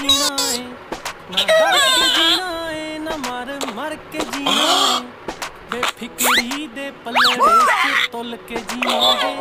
जीना है ना डर के जीना है ना मर मर के जीना है बेफिक्री दे पल्ले च तुल के जीना है